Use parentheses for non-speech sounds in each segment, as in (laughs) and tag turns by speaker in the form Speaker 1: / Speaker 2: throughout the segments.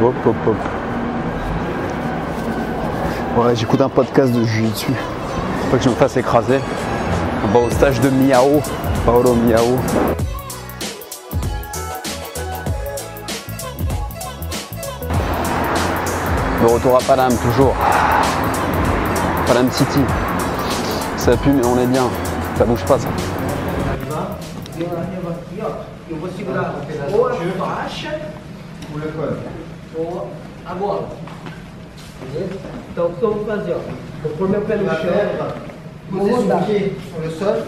Speaker 1: Hop, hop, hop. Ouais, j'écoute un podcast de jiu-jitsu. Faut pas que je me fasse écraser. On va au stage de Miao, Paolo Miao. Le retour à Paname, toujours. Paname City. Ça pue, mais on est bien. Ça bouge pas, ça.
Speaker 2: Ou
Speaker 3: le col.
Speaker 2: ou a bola. Beleza? Então o que eu vou fazer, ó? Vou pôr meu pé
Speaker 3: Il
Speaker 2: no
Speaker 3: va
Speaker 2: chão,
Speaker 3: faire
Speaker 2: vou
Speaker 3: poser son
Speaker 2: rodar.
Speaker 3: pied sur le sol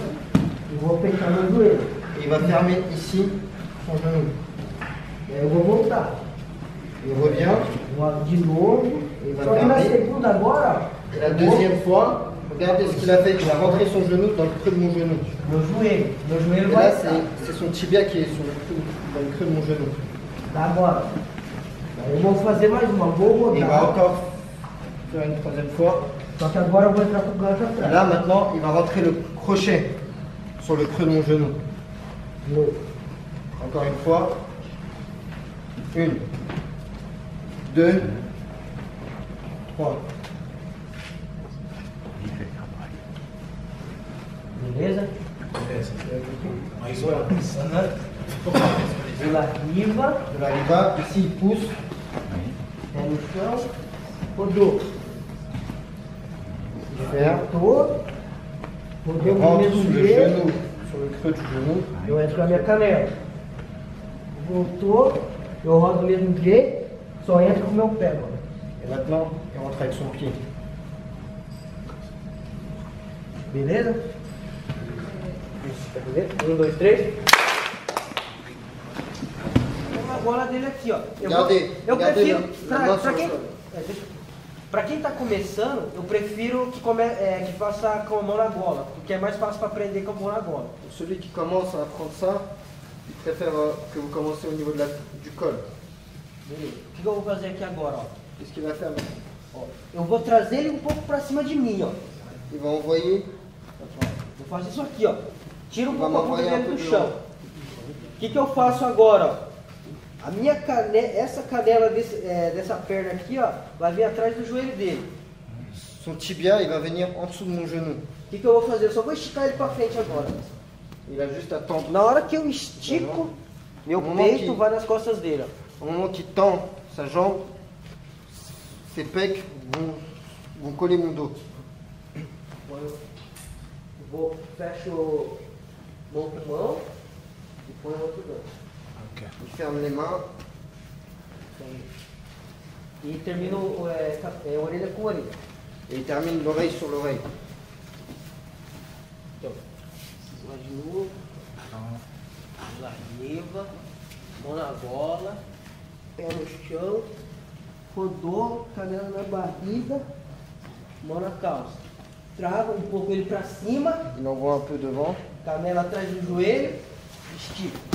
Speaker 2: E vou fechar meu joelho.
Speaker 3: et il va fermer ici son genou.
Speaker 2: E aí eu vou voltar.
Speaker 3: Il
Speaker 2: de novo.
Speaker 3: Ele vai
Speaker 2: Só que na
Speaker 3: fermer.
Speaker 2: segunda agora, ó.
Speaker 3: et la deuxième fois, regardez ce qu'il a fait. Il a rentré son genou dans le creux de mon genou.
Speaker 2: Meu joelho. Meu joelho
Speaker 3: Et
Speaker 2: vai
Speaker 3: là,
Speaker 2: estar.
Speaker 3: c'est son tibia qui est sur le creux, dans le creux de mon genou.
Speaker 2: Agora. Aí eu vou fazer mais uma. Vou
Speaker 3: Et il va encore faire une troisième fois.
Speaker 2: Só que agora eu vou entrar com o gancho
Speaker 3: Et
Speaker 2: atrás.
Speaker 3: là, maintenant, il va rentrer le crochet sur le creux de mon genou. Encore une fois. Une. Deux. Trois.
Speaker 2: Beleza?
Speaker 4: Mais uma.
Speaker 2: Lá, riva.
Speaker 3: Ici, il pousse.
Speaker 2: Pé no chão. Rodou. Rodou. Rodei o
Speaker 3: rentre
Speaker 2: mesmo jeito. Eu entro com a minha canela. Voltou. Eu rodo do mesmo jeito. Só entro com o meu pé, mano.
Speaker 3: Et maintenant, il rentre avec son pied.
Speaker 2: Beleza? Quer fazer? Um, dois, três. Bola dele aqui, ó. Eu, vou- eu prefiro.
Speaker 3: sur
Speaker 2: quem, é, quem tá começando, eu prefiro que, come, é, que faça com a mão na bola. Porque é mais fácil pra aprender com a mão na bola.
Speaker 3: Celui qui commence à apprendre ça, il préfère euh, que vous commencez au niveau de la- du col.
Speaker 2: Beleza. O que, que eu vou fazer aqui agora, ó?
Speaker 3: Qu'est-ce qu'il va faire maintenant
Speaker 2: Ó, Eu vou trazer ele um pouco pra cima de mim, ó.
Speaker 3: Il va envoyer
Speaker 2: Eu faço isso aqui, ó. Tira um pouco a
Speaker 3: apoiar
Speaker 2: dele do chão. O que, que eu faço agora, ó? A minha essa canela desse- é, dessa perna aqui, ó, vai vir atrás do joelho dele.
Speaker 3: son tibia, il va venir en dessous de mon genou.
Speaker 2: O que, que eu vou fazer? Eu só vou esticar ele pra frente agora.
Speaker 3: Il a juste.
Speaker 2: Na hora que eu estico, meu peito
Speaker 3: que-
Speaker 2: vai nas costas dele, ó.
Speaker 3: Au moment qu'il tend sa jambe, ses pecs vont, vont coller mon dos.
Speaker 2: Eu Vou, fecho mão com mão e põe o outro gancho.
Speaker 3: Ferme les mains
Speaker 2: E termino é, cap- é, orelha com orelha.
Speaker 3: et il termine l'oreille sur l'oreille.
Speaker 2: Então, lá de novo. Lá, leva, mão na bola, pé no chão, rodou, canela na barriga, mão na calça. Trava um pouco ele pra cima,
Speaker 3: envoie un peu devant.
Speaker 2: canela atrás do joelho, estica.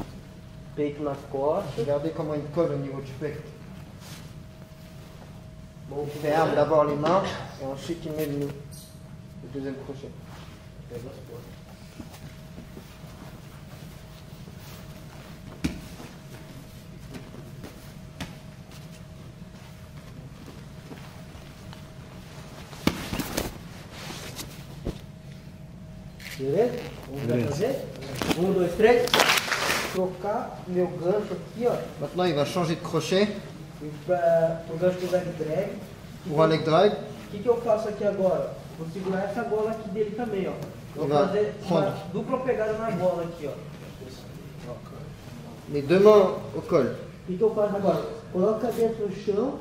Speaker 2: Peito nas costas,
Speaker 3: Regardez comment il colle au niveau du pec.
Speaker 2: mão
Speaker 3: Il
Speaker 2: com
Speaker 3: ferme d'abord les mains et ensuite il met le, le deuxième crochet.
Speaker 2: Beleza? Vamos fazer? Um, dois, três. Trocar meu gancho aqui, ó.
Speaker 3: Maintenant il va changer de crochet
Speaker 2: Pra, pro gancho do leg drag.
Speaker 3: un leg drive.
Speaker 2: O que, que eu faço aqui agora? Vou segurar essa bola aqui dele também, ó. Vou
Speaker 3: Vai.
Speaker 2: fazer uma dupla pegada na bola aqui, ó.
Speaker 3: Les deux mains au col.
Speaker 2: O que, que eu faço agora? Coloca dentro do chão.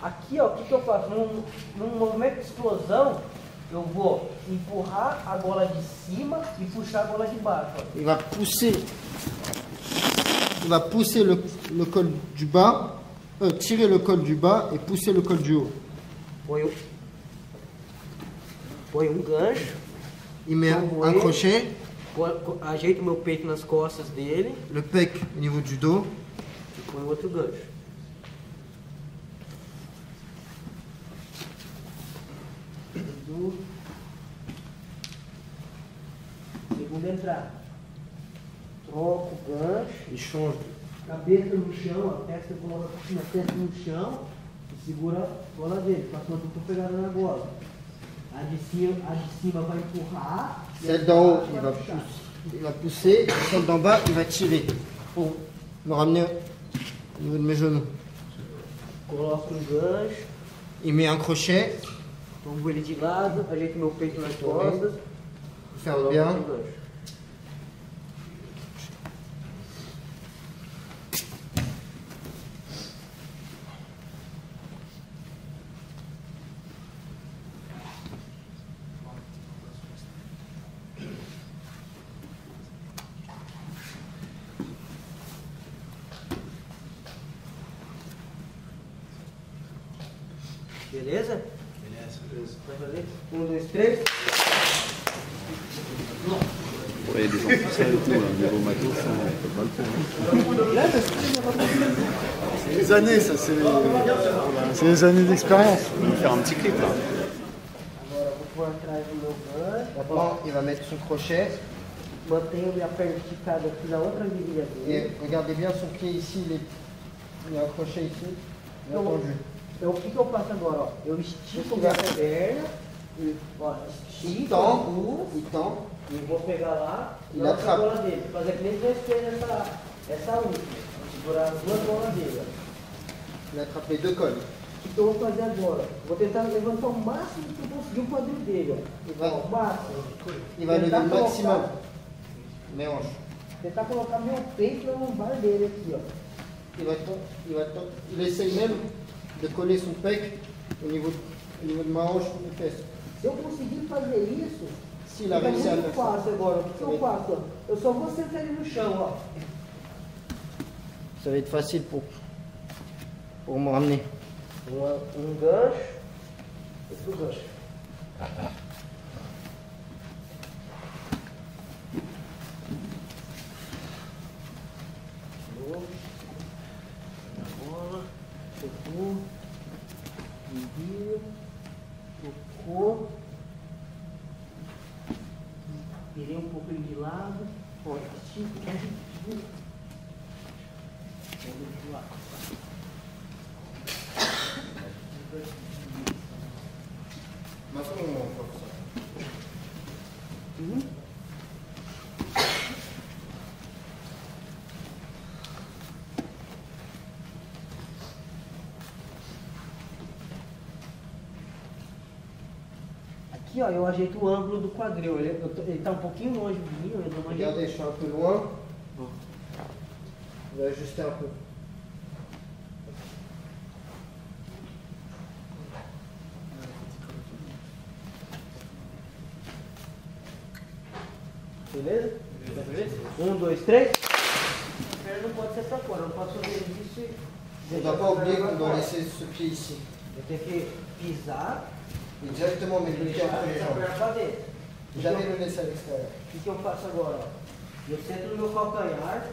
Speaker 2: Aqui, ó, o que, que eu faço? Num, num movimento de explosão, eu vou empurrar a bola de cima e puxar a bola de baixo. Ó.
Speaker 3: Il va pousser, il va pousser le, le col du bas, euh, tirer le col du bas et pousser le col du haut.
Speaker 2: Um- põe um gancho,
Speaker 3: Il met un,
Speaker 2: Envoyer.
Speaker 3: un crochet,
Speaker 2: põe, ajeito meu peito nas costas dele
Speaker 3: le pec au niveau du dos,
Speaker 2: e põe outro gancho. Segunda entrada. Troco o gancho.
Speaker 3: il change
Speaker 2: cabeça no chão, a testa coloca na testa no chão e segura a gola dele, na. A de cima, a de cima vai empurrar. e a
Speaker 3: Celle d'en haut, il
Speaker 2: vai
Speaker 3: va, pousser, il va pousser. Celle d'en bas, il va tirer. Pour me ramener au niveau de mes genoux.
Speaker 2: Coloco gancho,
Speaker 3: Il met un crochet.
Speaker 2: tombo ele de lado, meu peito nas costas.
Speaker 3: Ferme bien.
Speaker 2: Um. Beleza?
Speaker 4: Beleza.
Speaker 2: Vai fazer? Um, dois, três.
Speaker 1: Pour les gens tout ça et tout, un niveau matos, ça, on peut pas le faire.
Speaker 5: C'est les années, ça, c'est les, c'est les années d'expérience.
Speaker 1: On va faire un petit clip là.
Speaker 3: Maintenant, il va mettre son crochet. Et regardez bien son pied ici. Il, est- il y a un crochet ici. Bien
Speaker 2: Então,
Speaker 3: tendu.
Speaker 2: Então o que, que eu faço agora? Ó? Eu estico minha perna, e, ó, estico,
Speaker 3: Então, Então,
Speaker 2: e vou pegar lá e
Speaker 3: Ele
Speaker 2: dar a bola dele. Fazer que nem nós fez essa, essa última. Segurar as duas bolas dele.
Speaker 3: attrape les deux cols.
Speaker 2: O que, eu vou fazer agora? Vou tentar levantar o máximo que eu conseguir o quadril dele. Ó.
Speaker 3: Vai.
Speaker 2: Ó, o máximo.
Speaker 3: Il va lever
Speaker 2: Tentar
Speaker 3: le
Speaker 2: colocar-
Speaker 3: maximum. Les hanches.
Speaker 2: Tentar colocar meu peito na lombar dele aqui, ó.
Speaker 3: Il, va ton- il, va ton- il essaye même de coller son pec au niveau, au niveau de ma hanche ou mes fesses.
Speaker 2: Se eu conseguir fazer isso, fica
Speaker 3: réussi à
Speaker 2: muito
Speaker 3: faire ça,
Speaker 2: fácil agora. O que, eu faço? Eu só vou sentar ele no chão, ó.
Speaker 3: ça va être facile pour, pour me ramener.
Speaker 2: Um gancho, outro gancho. (laughs) virei um ele de lado, ó, estica, estica. Vamos de lado.
Speaker 3: Maintenant, on va faire ça.
Speaker 2: Aqui, ó, eu ajeito o ângulo do quadril. Ele, eu ele tá um pouquinho longe de mim, eu dou uma
Speaker 3: Regardez, je suis un peu loin. Je vais ajuster un peu.
Speaker 2: Beleza? Um, dois, três. A perna não pode ser pra fora, eu não posso fazer isso e. Perna
Speaker 3: qu'on
Speaker 2: pra
Speaker 3: laisser ce pied ici.
Speaker 2: Eu tenho que pisar
Speaker 3: Exactement, mais
Speaker 2: e
Speaker 3: le pied
Speaker 2: deixar
Speaker 3: entre les
Speaker 2: essa
Speaker 3: jambes.
Speaker 2: perna pra dentro.
Speaker 3: Jamais le laisser à l'extérieur.
Speaker 2: O que, eu faço agora? Eu sento no meu calcanhar,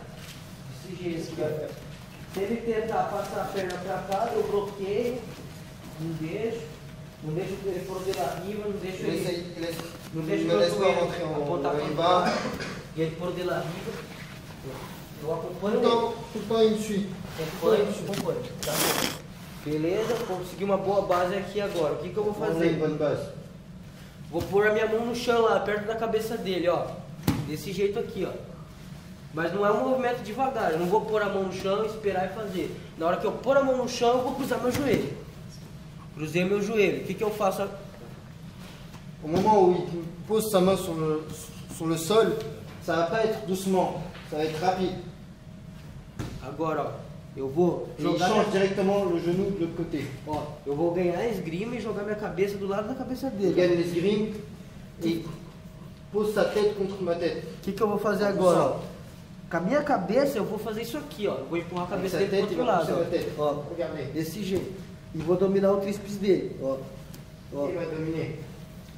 Speaker 2: desse jeito aqui, ó. Se ele tentar passar a perna pra cá, eu bloqueio, não deixo, não deixo ele por de la riva, não deixo ele. Não deixo
Speaker 3: haut.
Speaker 2: apontar para baixo e ele por de la riva. Eu acompanho
Speaker 3: le
Speaker 2: ele.
Speaker 3: temps, tout le temps, il me suit.
Speaker 2: Acompanho, acompanho. Tá bom. Beleza, consegui uma boa base aqui agora. O que, que eu vou fazer? Vou pôr a minha mão no chão lá, perto da cabeça dele, ó. Desse jeito aqui, ó. Mas não é um movimento devagar. Eu não vou pôr a mão no chão, esperar e fazer. Na hora que eu pôr a mão no chão, eu vou cruzar meu joelho. Cruzei meu joelho. O que, que eu faço?
Speaker 3: Au moment où il pose sa main sur le, sur le sol, ça va pas être doucement, ça va être rapide.
Speaker 2: Agora, ó. Eu vou jogar. minha-
Speaker 3: directement le genou de l'autre côté.
Speaker 2: Ó, eu vou ganhar a esgrima e jogar minha cabeça do lado da cabeça dele.
Speaker 3: gagne l'esgrime et il pose sa tête contre ma tête.
Speaker 2: O que, que eu vou fazer agora? ó? Com a minha cabeça, eu vou fazer isso aqui, ó. Eu vou empurrar a cabeça dele pro outro lado. ó. Ó, desse jeito. E vou dominar o tríceps dele. Ó. Ó.
Speaker 3: Il va dominer.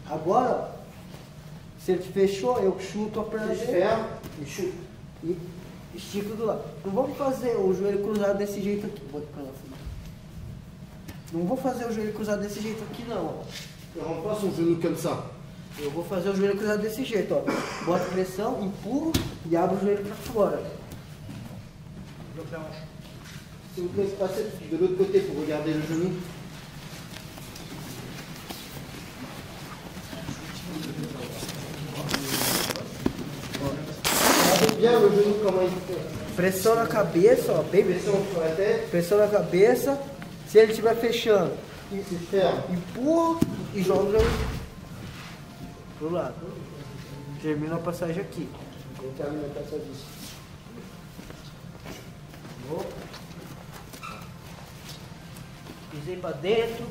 Speaker 2: Agora, se ele fechou, eu chuto a perna dele
Speaker 3: chute.
Speaker 2: e estico do lado. Não vamos fazer o joelho cruzado desse jeito aqui. Vou pra lá, filho. Não vou fazer o joelho cruzado desse jeito aqui, não. Ó.
Speaker 3: Rentre pas son genou comme ça.
Speaker 2: Eu vou fazer o joelho cruzado desse jeito, ó. Bota pressão, empurro e abro o joelho pra fora.
Speaker 4: bloque la hanche.
Speaker 3: S'il vous plaît, passez de l'autre côté pour regarder le genou. Regardez bien le genou, comment il fait.
Speaker 2: Pressão na cabeça, ó, bem
Speaker 3: tête,
Speaker 2: Pressão na cabeça. Se ele estiver fechando, empurra e joga pro lado. Termina a passagem aqui.
Speaker 3: Et termine le passage ici.
Speaker 2: Pisei pra dentro,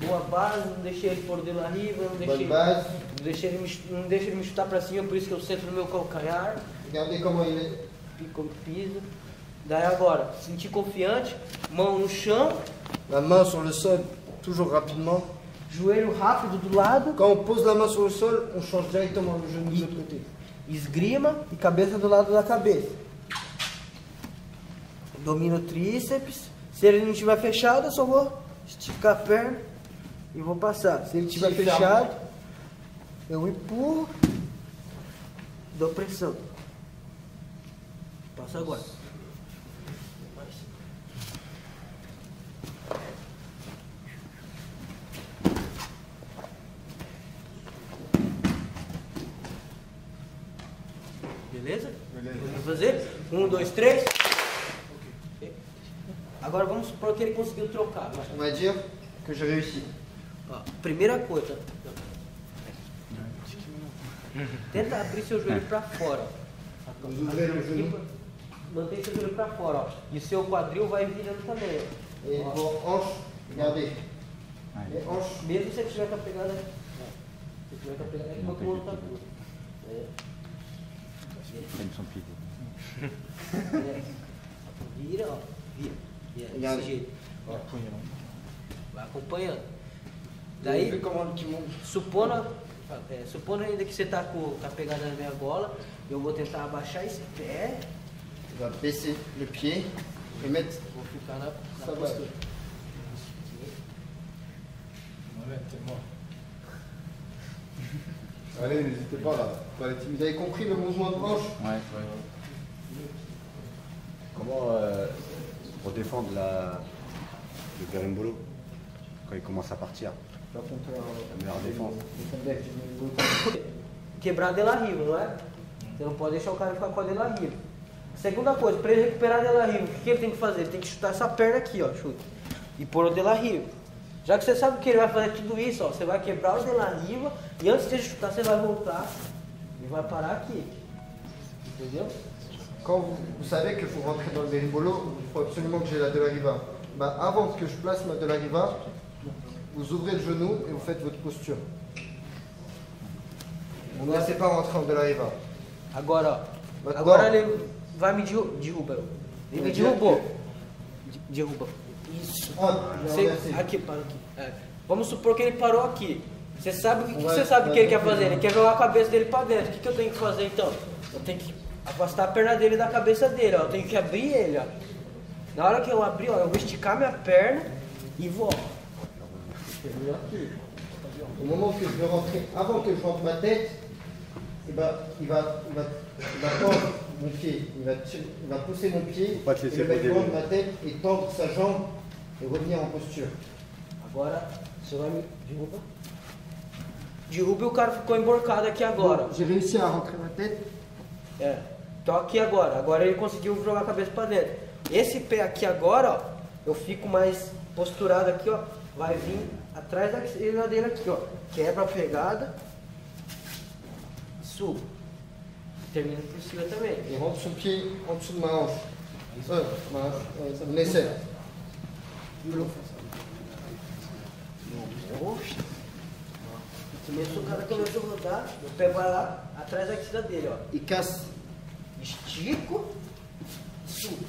Speaker 2: boa base, não deixei ele por de la riva, não deixei,
Speaker 3: base.
Speaker 2: não deixei ele não deixei ele me chutar pra cima, por isso que eu centro no meu calcanhar,
Speaker 3: comment il est.
Speaker 2: pico piso. Daí agora, sentir confiante, mão no chão,
Speaker 3: La main sur le sol, toujours rapidement.
Speaker 2: joelho rápido do lado,
Speaker 3: Quand on pose la main sur le sol, on change directement le genou de l'autre côté.
Speaker 2: esgrima e cabeça do lado da cabeça. Domino o tríceps. Se ele não estiver fechado, eu só vou esticar a perna e vou passar. Se ele estiver fechado, eu empurro, dou pressão. Passa agora. Beleza? Vamos fazer? Um, dois, três. Agora vamos supor que ele conseguiu trocar.
Speaker 3: On va dire que j'ai réussi.
Speaker 2: Ó, primeira coisa. Tenta abrir seu joelho para fora. Mantém seu joelho para fora, ó. E seu quadril vai virando também, ó.
Speaker 3: regardez. Les hanches,
Speaker 2: Mesmo se você tiver com a pegada. Se tiver com a pegada, é que o outro tá É.
Speaker 1: Prenne son pied.
Speaker 2: É. Vira, ó. Vira. Vira. Desse jeito. Ó. Vai acompanhando. Daí, supondo, é, supondo ainda que você tá com, com a pegada na minha gola, eu vou tentar abaixar esse pé.
Speaker 3: Tu vas baisser le pied et mettre
Speaker 2: Vou ficar na, na postura.
Speaker 5: Allez, n'hésitez pas là.
Speaker 3: Vous avez compris le mouvement de hanche
Speaker 1: Ouais.
Speaker 6: Comment euh, pour défendre la, le berimbolo quand il commence à partir?
Speaker 2: Quebrar a de la riva, não é? Você não pode deixar o cara ficar com a de la riva. Segunda coisa, para ele recuperar a de la riva, o que ele tem que fazer? Ele tem que chutar essa perna aqui, ó, chuta. E pôr o de la riva. Já que você sabe que ele vai fazer tudo isso, ó, você vai quebrar o de la riva e antes de chutar você vai voltar e vai parar aqui. Entendeu?
Speaker 3: Quand vous, vous savez que pour rentrer dans le berimbolo, il faut absolument que j'ai la de la riva. Bah, avant que je place ma de la riva, vous ouvrez le genou et vous faites votre posture. Ne laissez pas rentrer en de la riva.
Speaker 2: Agora.
Speaker 3: Mas
Speaker 2: Agora ele vai me derru- derruba. Ele me derrubou. De- Derruba. Isso.
Speaker 3: Ah,
Speaker 2: Você-
Speaker 3: vais renverser.
Speaker 2: aqui, para aqui. É. Vamos supor que ele parou aqui. Você sabe o que, que
Speaker 3: Vai-
Speaker 2: você sabe
Speaker 3: vai
Speaker 2: que ele quer fazer? Ele quer jogar a cabeça dele para dentro. O que, que eu tenho que fazer então? Eu tenho que afastar a perna dele da cabeça dele. Ó. Eu tenho que abrir ele. Ó. Na hora que eu abrir, ó, eu vou esticar minha perna e vou. ó. Termino aqui.
Speaker 3: Au moment que je veux rentrer, avant que je rentre ma tête, eh ben, il, va, il, va, il va tendre mon pied. Il va, il va pousser mon pied,
Speaker 6: Pas
Speaker 3: et le mettre loin de ma tête et tendre sa jambe et revenir en posture.
Speaker 2: Agora, você vai me. Derruba. Derruba e o cara ficou emborcado aqui agora.
Speaker 3: J'ai réussi à rentrer ma tête.
Speaker 2: É. Tô aqui agora. Agora ele conseguiu jogar a cabeça pra dentro. Esse pé aqui agora, ó, eu fico mais posturado aqui, ó. Vai vir atrás da axila dele aqui, ó. Quebra a pegada. Subo. Termina por cima também.
Speaker 3: Et rentre son pied en dessous de ma hanche. Euh, ma hanche, ouais, ça me laissait.
Speaker 2: Oxe. Começou, o cara começou a rodar. O pé vai lá, atrás da axila dele, ó.
Speaker 3: Il casse.
Speaker 2: Estico. Subo.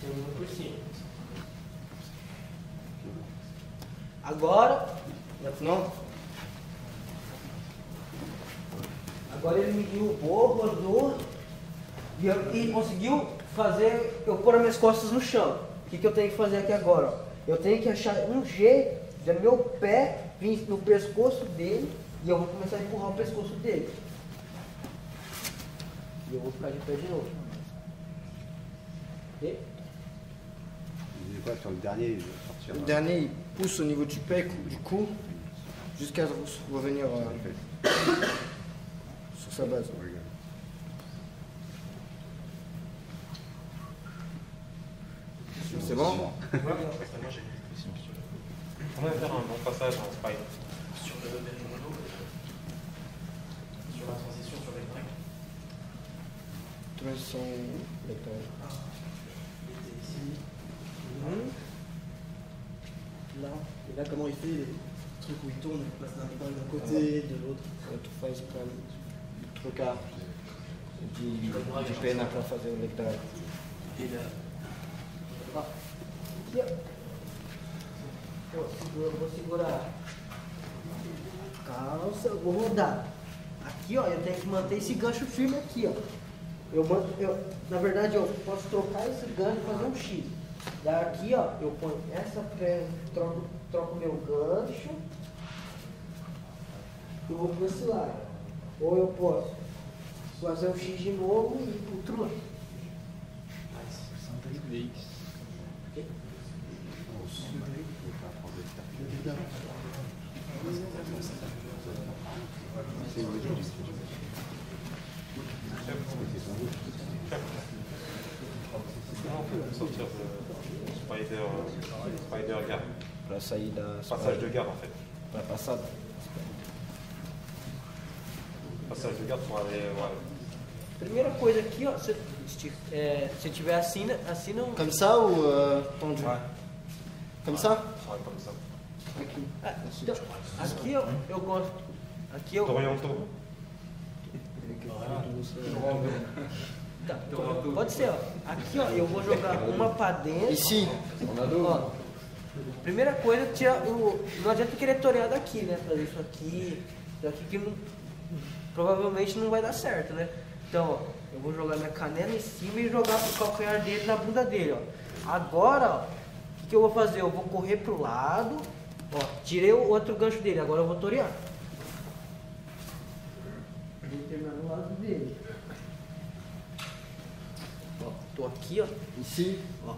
Speaker 2: Termina por cima. Agora,
Speaker 3: Maintenant,
Speaker 2: agora ele me derrubou, rodou e, e conseguiu fazer eu pôr as minhas costas no chão. O que, que eu tenho que fazer aqui agora? Eu tenho que achar um jeito de meu pé vir no pescoço dele e eu vou começar a empurrar o pescoço dele. E eu vou ficar de pé de novo. Et
Speaker 6: Il disait
Speaker 3: pousse au niveau du pec, du cou, jusqu'à revenir euh, sur sa base. C'est bon?
Speaker 7: On va faire un bon passage en spine.
Speaker 8: Sur le Berimono, sur la transition sur les breaks,
Speaker 3: Transition lectorale.
Speaker 8: il était ici. Là, et là, comment il fait les trucs où il tourne, il passe d'un point d'un côté, de l'autre.
Speaker 3: Tu faz para trocar de, de pena para fazer o lectal.
Speaker 8: Et là,
Speaker 2: Aqui, ó. Ó, segura, vou segurar a calça, eu vou rodar. Aqui, ó, eu tenho que manter esse gancho firme aqui, ó. Eu, eu, na verdade, eu posso trocar esse gancho e fazer um X. Daí aqui, ó, eu ponho essa perna, troco, troco meu gancho e vou pro esse lado. Ou eu posso fazer um X de novo e ir pro outro lado.
Speaker 7: On peut sortir de spider, spider gap
Speaker 3: Para sair da
Speaker 7: Passage de garde en fait.
Speaker 3: para passada.
Speaker 7: Passage de garde pour aller.
Speaker 2: Primeira coisa aqui, ó, se, se, é, se tiver assim, assim não.
Speaker 3: Comme ça ou euh, tendu
Speaker 7: Ouais.
Speaker 3: Comme ça
Speaker 7: Ouais, comme ça.
Speaker 3: Aqui.
Speaker 2: Ah, então, aqui ó, eu gosto. Aqui eu.
Speaker 7: T'oriento.
Speaker 2: Tá, pode ser, ó. Aqui ó, eu vou jogar uma pra dentro.
Speaker 3: Ici.
Speaker 2: Ó, primeira coisa, tirar o. Não adianta querer torear daqui, né? Fazer isso aqui, isso aqui que não, provavelmente não vai dar certo, né? Então, ó, eu vou jogar minha canela em cima e jogar o calcanhar dele na bunda dele, ó. Agora, ó, o que, que eu vou fazer? Eu vou correr pro lado, ó, tirei o outro gancho dele, agora eu vou torear. Vou terminar no lado dele. Tô aqui, ó.
Speaker 3: Ici.
Speaker 2: Ó,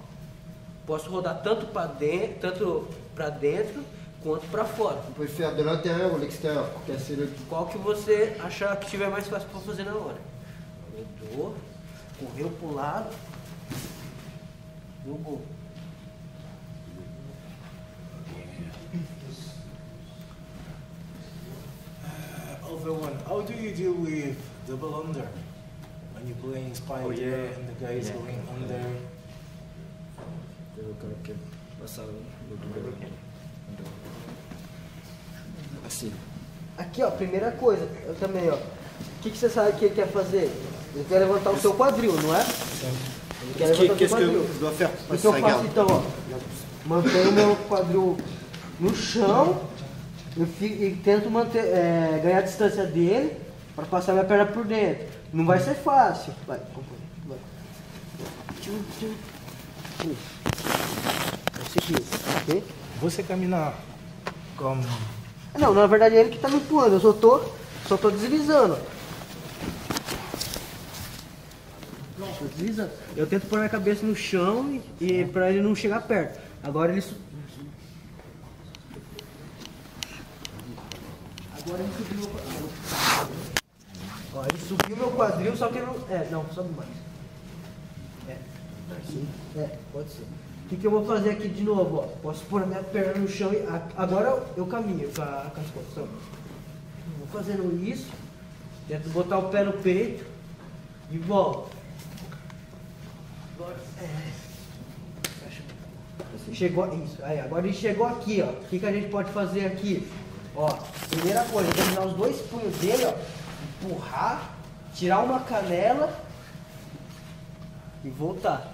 Speaker 2: posso rodar tanto para dentro, tanto para dentro quanto para fora.
Speaker 3: Pouvez faire de l'intérieur ou l'extérieur le
Speaker 2: Qual que você achar que tiver mais fácil para fazer na hora. Rodou, correu pro lado, jogou.
Speaker 4: Over one. How do you deal with double under? When you're playing spider
Speaker 7: Oh, yeah.
Speaker 4: and the guy is
Speaker 7: Yeah.
Speaker 4: going under.
Speaker 3: Assim.
Speaker 2: Aqui, ó, primeira coisa, eu também, ó. O que, que você sabe que ele quer fazer? Ele quer levantar o seu quadril, não é? Ele quer levantar o seu quadril.
Speaker 3: faire
Speaker 2: O que eu faço então, ó? Mantenho o meu quadril no chão eu fi- e tento manter, é, ganhar a distância dele para passar minha perna por dentro. Não vai ser fácil. Vai, vai. Seguir, ok?
Speaker 4: Você caminhar como
Speaker 2: Não, na verdade é ele que tá me empurrando, eu só tô, só tô deslizando. Tô deslizando. Eu tento pôr minha cabeça no chão e, e pra ele não chegar perto. Agora ele. Agora ele subiu. Ele subiu meu quadril, só que não. É, não, sobe mais. É, assim. É, pode ser. O que, que eu vou fazer aqui de novo? Ó? Posso pôr a minha perna no chão e. Agora eu, caminho com, a, ó. Vou fazendo isso. Tento botar o pé no peito e volto. Agora. É. Chegou. Isso. Aí, agora ele chegou aqui, ó. O que, que a gente pode fazer aqui? Ó, primeira coisa, dominar os dois punhos dele, ó. Empurrar, tirar uma canela e voltar.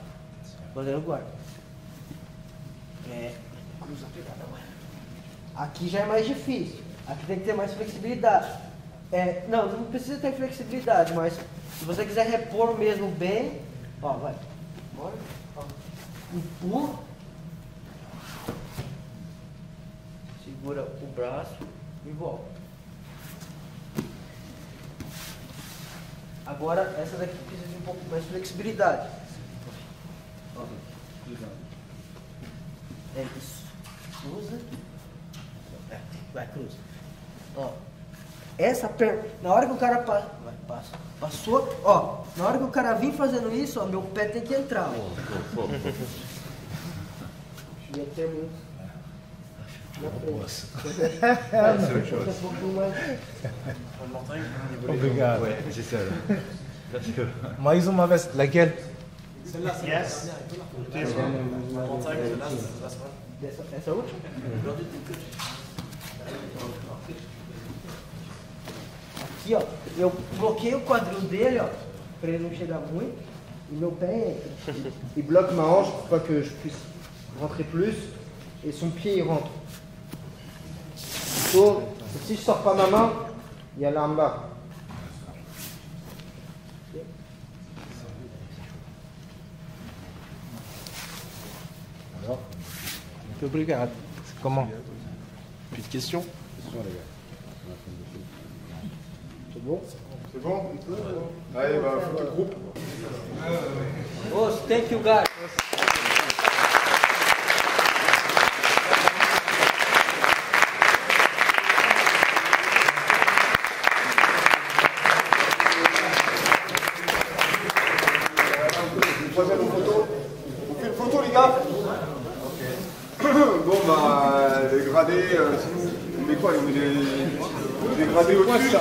Speaker 2: Fazendo guarda. É, cruza pegada agora. Aqui já é mais difícil. Aqui tem que ter mais flexibilidade. É, não, não precisa ter flexibilidade, mas se você quiser repor mesmo bem, ó, vai. Bora. Empurra. Segura o braço e volta. Agora, essa daqui precisa de um pouco mais de flexibilidade. É isso. Cruza. É, vai, cruza. Ó, essa perna, na hora que o cara passa, vai, passa, passou, ó, na hora que o cara vir fazendo isso, ó, meu pé tem que entrar. Ó. Oh, oh, oh, e até muito.
Speaker 5: Obrigado. Mais uma vez, laquelle
Speaker 2: Dessa, essa última? Aqui, ó. Eu bloqueei o quadril dele, ó. Pra ele não chegar muito. E meu pé entra. (laughs)
Speaker 3: Il bloque ma hanche pour pas que je puisse rentrer plus. Et son pied, il rentre. Si je sors pas ma main, il y a l'arme bas.
Speaker 5: Muito obrigado. Comment?
Speaker 9: Plus de questions
Speaker 3: C'est bon?
Speaker 5: C'est bon? Allez, bah, photo groupe.
Speaker 2: Oh, thank you, guys.
Speaker 5: Troisième photo. On fait une photo, les gars Bon, bah, les gradés, euh, on met quoi On met des, des gradés au-dessus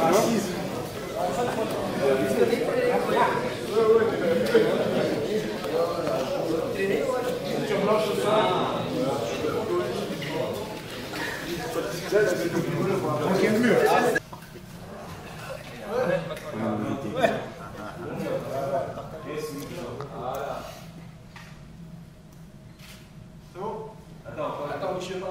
Speaker 5: tu vois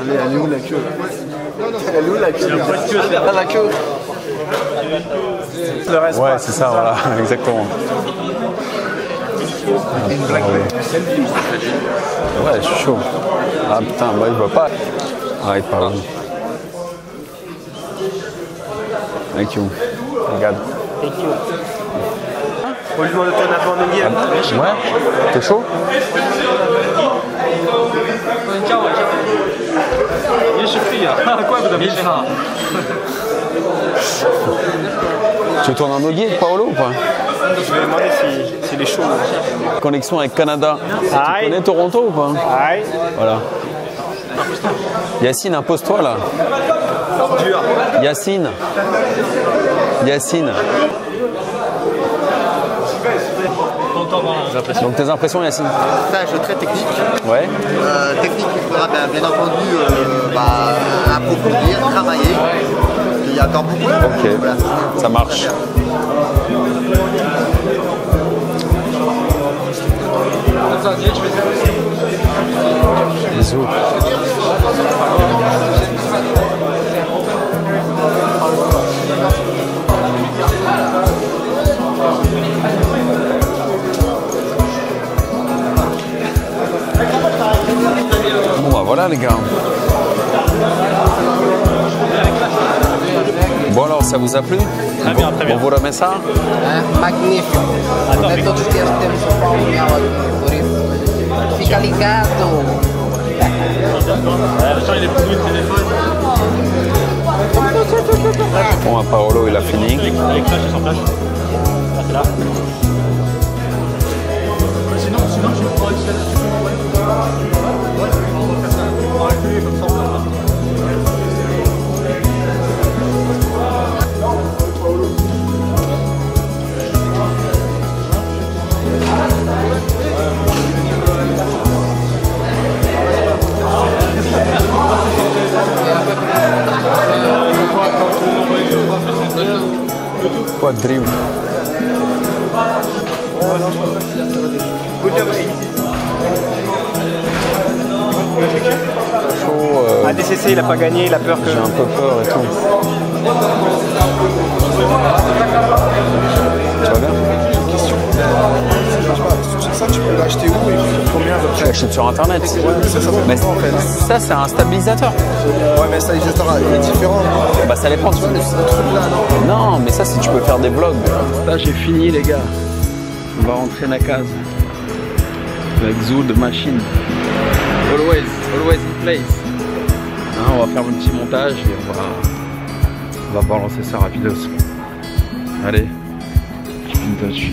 Speaker 1: Allez, elle est où la queue Elle est où la queue Ah, la queue Ouais, c'est ça, voilà, (laughs) exactement. Ouais, je suis chaud. Ah putain, bah il va pas. Arrête pas là. Thank you. Regarde.
Speaker 9: On lui demande de ton avant
Speaker 1: Ouais T'es chaud (laughs) Tu tournes en noguier, Paolo ou pas
Speaker 9: Je vais demander s'il est chaud.
Speaker 1: Connexion avec Canada. Tu connais Toronto ou pas
Speaker 9: Aïe.
Speaker 1: Voilà. Yacine, impose-toi là. Yacine. Yacine. Donc tes impressions Yacine
Speaker 10: Stage très technique.
Speaker 1: Ouais.
Speaker 10: Euh, technique qu'il faudra bien, bien entendu euh, bah, approfondir, travailler. Il y a encore beaucoup de
Speaker 1: Ok,
Speaker 10: voilà.
Speaker 1: ça marche. Bisous. Voilà les gars. Bon alors ça vous a plu Très bien, très bien. On vous remet ça
Speaker 10: Magnífico. Não é todos os dias que temos São Paulo em aula aqui, por isso fica ligado.
Speaker 1: Bon bah, Paolo il a fini. Quadril. Chaud. Euh,
Speaker 9: ah, DCC, il a pas gagné, il a peur que.
Speaker 1: J'ai un peu peur et tout. Tu vas bien Question.
Speaker 3: Ça, tu peux l'acheter où.
Speaker 1: Je l'achète sur internet. Mais ça, c'est un stabilisateur.
Speaker 3: Ouais, mais ça, il est différent.
Speaker 1: Bah, ça dépend. tu- Non, mais ça, si tu peux faire des vlogs. Là, j'ai fini, les gars. On va rentrer la case. Avec Zood Machine. Always, always in place. Hein, on va faire un petit montage et on va, on va balancer ça rapidos. Allez, touch.